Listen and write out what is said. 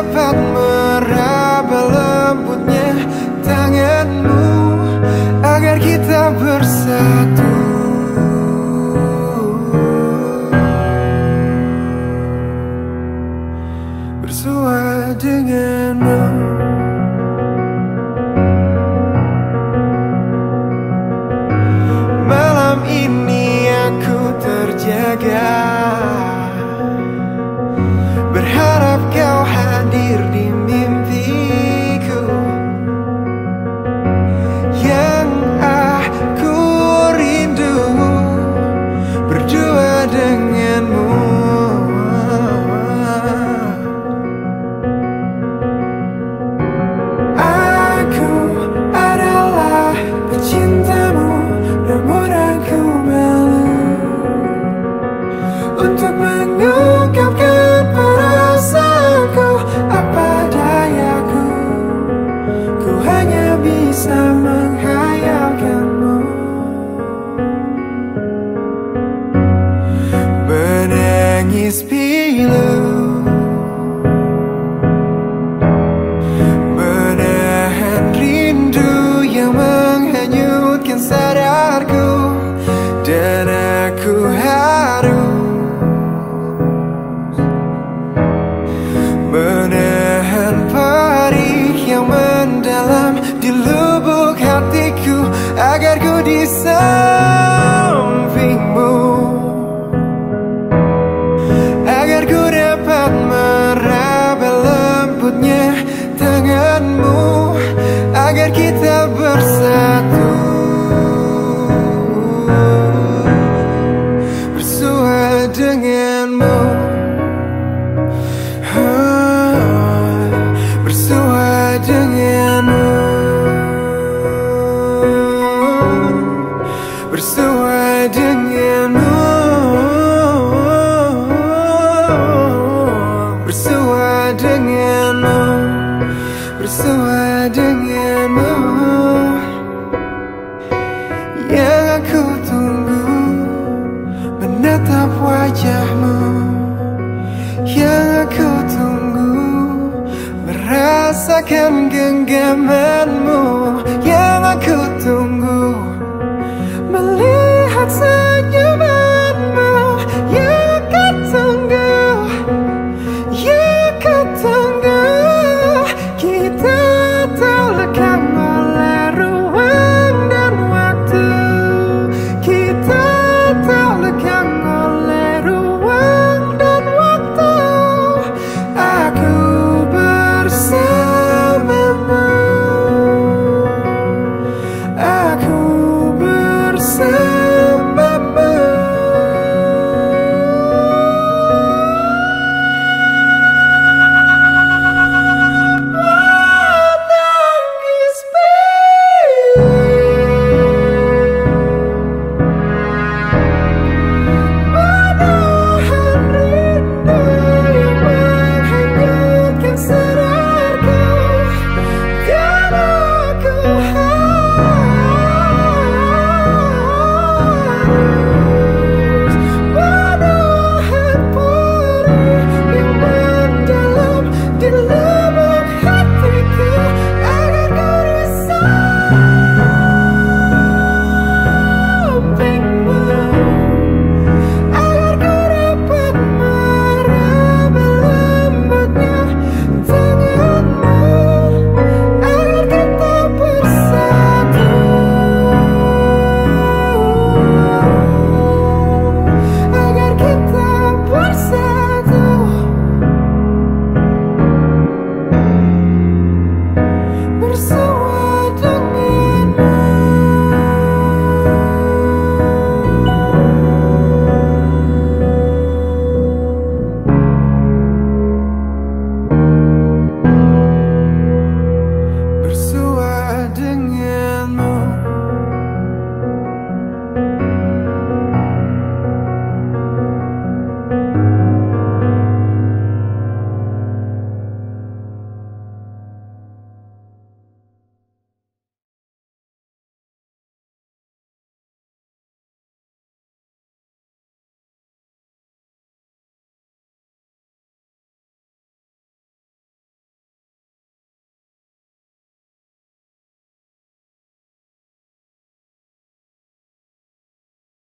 dapat meraba lembutnya tanganmu Agar kita bersatu. Bersua denganmu. always kita bersatu. Bersua denganmu. Bersua denganmu. Bersua denganmu. Bersua denganmu. Bersua denganmu. wajahmu yang aku tunggu. Merasakan genggamanmu yang aku tunggu.